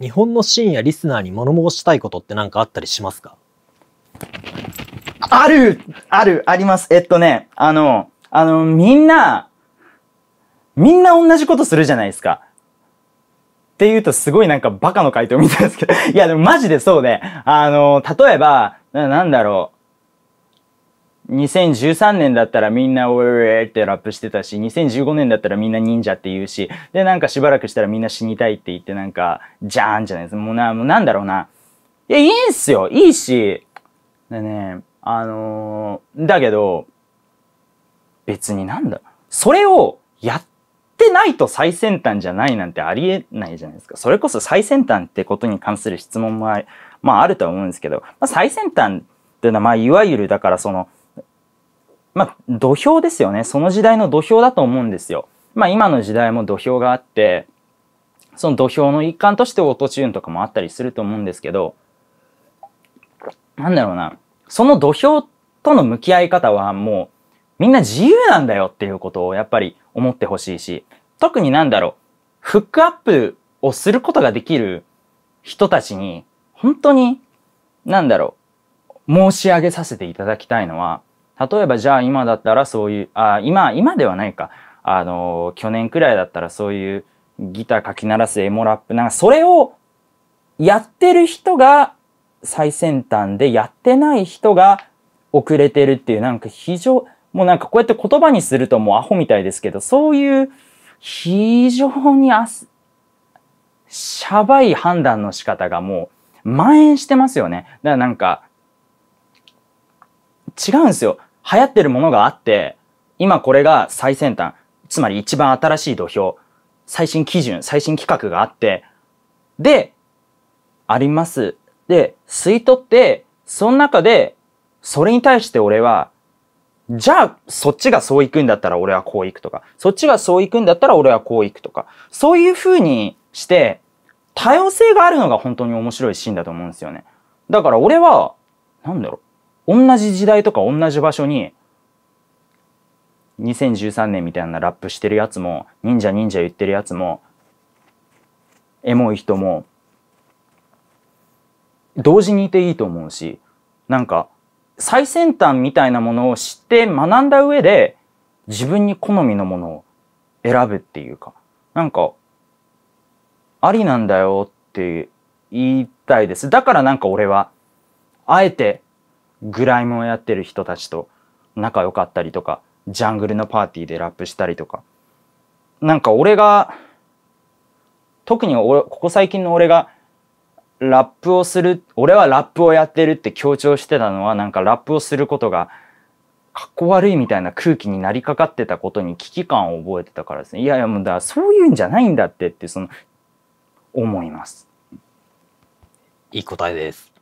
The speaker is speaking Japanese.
日本のシーンやリスナーに物申したいことって何かあったりしますか？あるあるあります。えっとね、あの、あの、みんな、みんな同じことするじゃないですか。って言うとすごいなんかバカの回答みたいですけど、いやでもマジでそうで、あの、例えば、ななんだろう。2013年だったらみんなウェーってラップしてたし、2015年だったらみんな忍者って言うし、で、なんかしばらくしたらみんな死にたいって言ってなんか、じゃーんじゃないです。もうな、もうなんだろうな。いや、いいんすよ。いいし、でね、あのーだけど、別になんだ、それをやってないと最先端じゃないなんてありえないじゃないですか。それこそ最先端ってことに関する質問もあ,、まあ、あるとは思うんですけど、まあ、最先端っていうのは、まあ、いわゆるだからその、まあ、土俵ですよね。その時代の土俵だと思うんですよ。まあ、今の時代も土俵があって、その土俵の一環としてオートチューンとかもあったりすると思うんですけど、なんだろうな。その土俵との向き合い方はもうみんな自由なんだよっていうことをやっぱり思ってほしいし、特になんだろう、フックアップをすることができる人たちに、本当に、なんだろう、申し上げさせていただきたいのは、例えばじゃあ今だったらそういう、あ、今、今ではないか。あの、去年くらいだったらそういうギターかき鳴らすエモラップ、なんかそれをやってる人が最先端でやってない人が遅れてるっていうなんか非常、もうなんかこうやって言葉にするともうアホみたいですけど、そういう非常にあす、しゃばい判断の仕方がもう蔓延してますよね。だからなんか、違うんですよ。流行ってるものがあって、今これが最先端、つまり一番新しい土俵、最新基準、最新規格があって、で、あります。で、吸い取って、その中で、それに対して俺は、じゃあ、そっちがそう行くんだったら俺はこう行くとか、そっちがそう行くんだったら俺はこう行くとか、そういう風にして、多様性があるのが本当に面白いシーンだと思うんですよね。だから俺は、なんだろう、同じ時代とか同じ場所に、2013年みたいなラップしてるやつも、忍者忍者言ってるやつも、エモい人も、同時にいていいと思うし、なんか、最先端みたいなものを知って学んだ上で、自分に好みのものを選ぶっていうか、なんか、ありなんだよって言いたいです。だからなんか俺は、あえて、グライムをやってる人たちと仲良かったりとか、ジャングルのパーティーでラップしたりとか、なんか俺が、特に俺、ここ最近の俺が、ラップをする、俺はラップをやってるって強調してたのは、なんかラップをすることが、かっこ悪いみたいな空気になりかかってたことに危機感を覚えてたからですね。いやいや、もうだからそういうんじゃないんだってって、その、思います。いい答えです。